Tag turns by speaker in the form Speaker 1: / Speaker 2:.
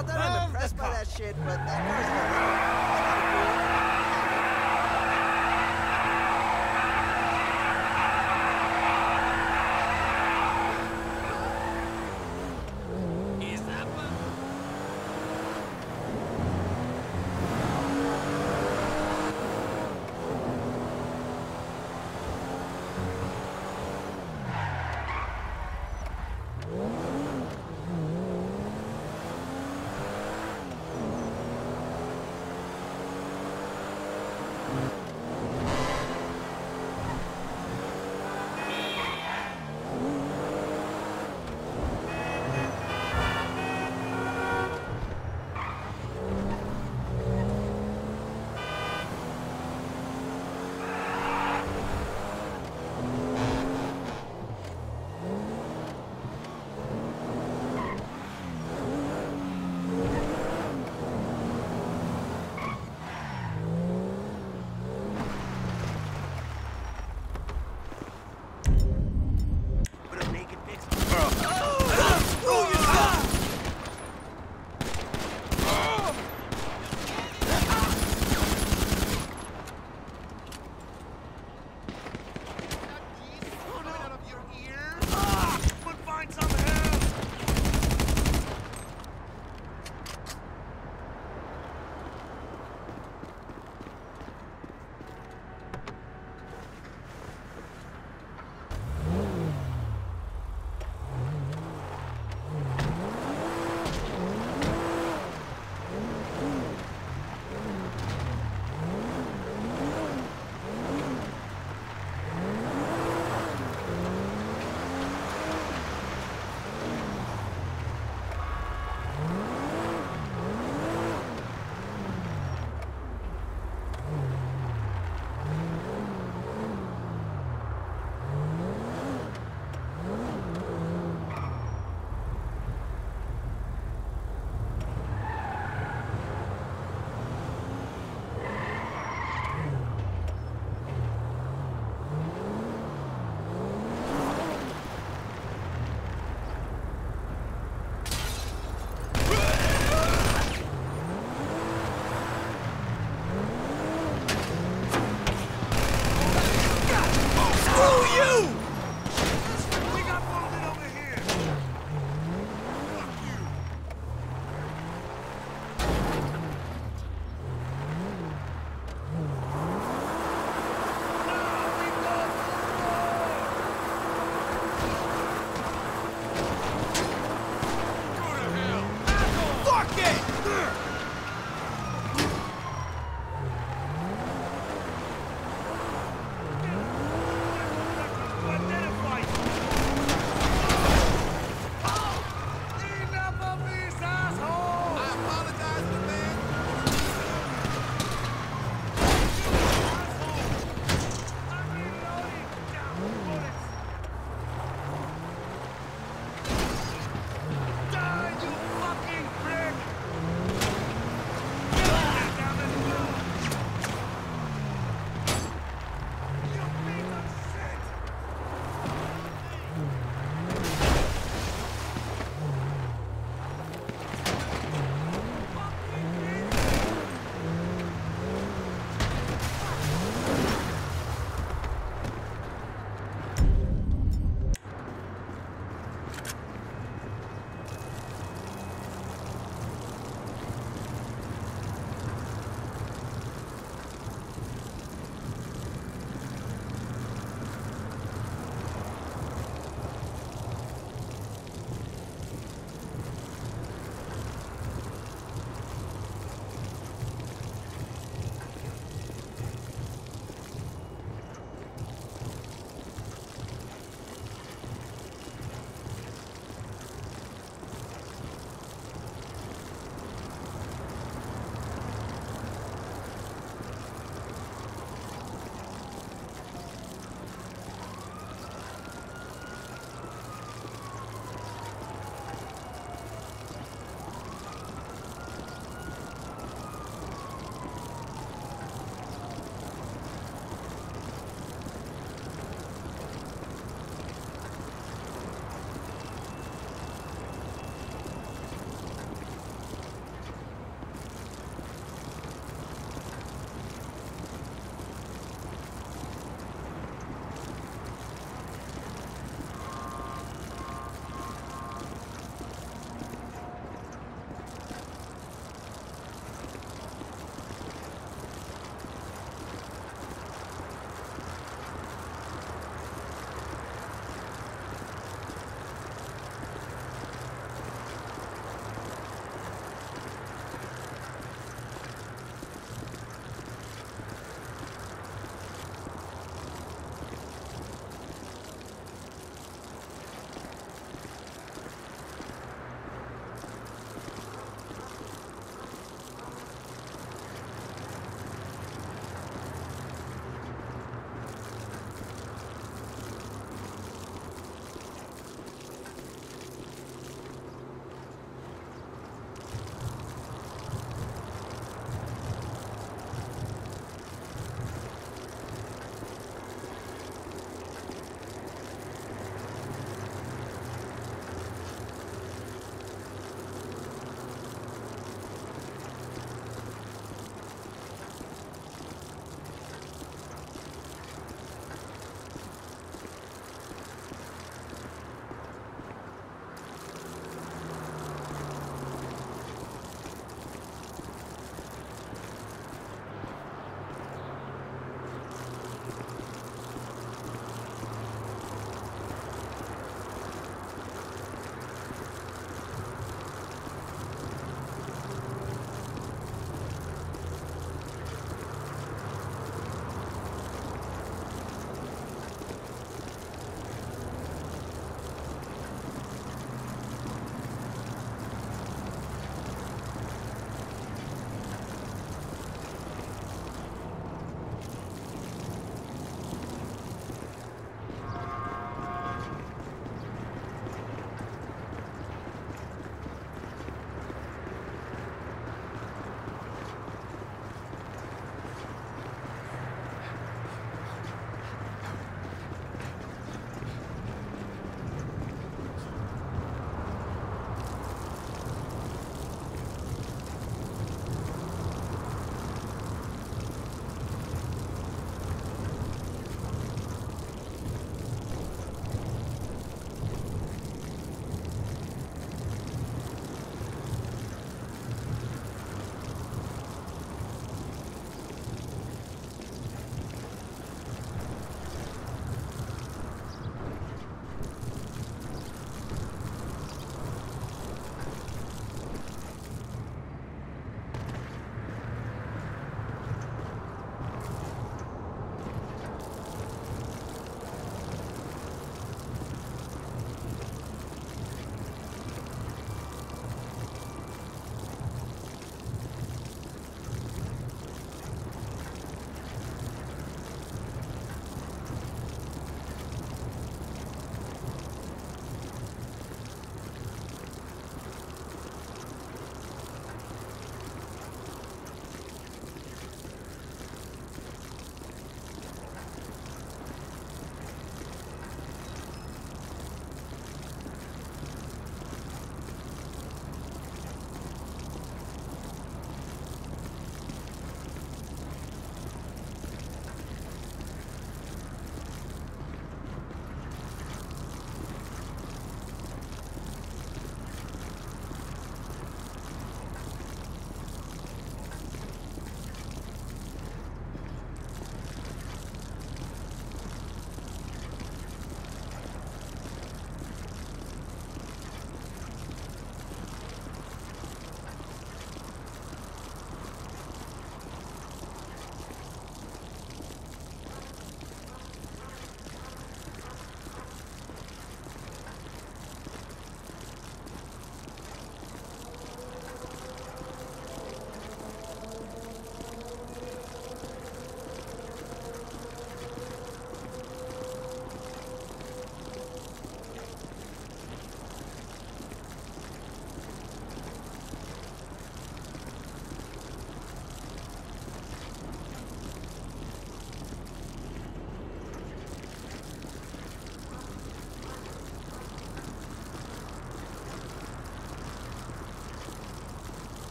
Speaker 1: Not that I'm impressed by that shit, but that car's a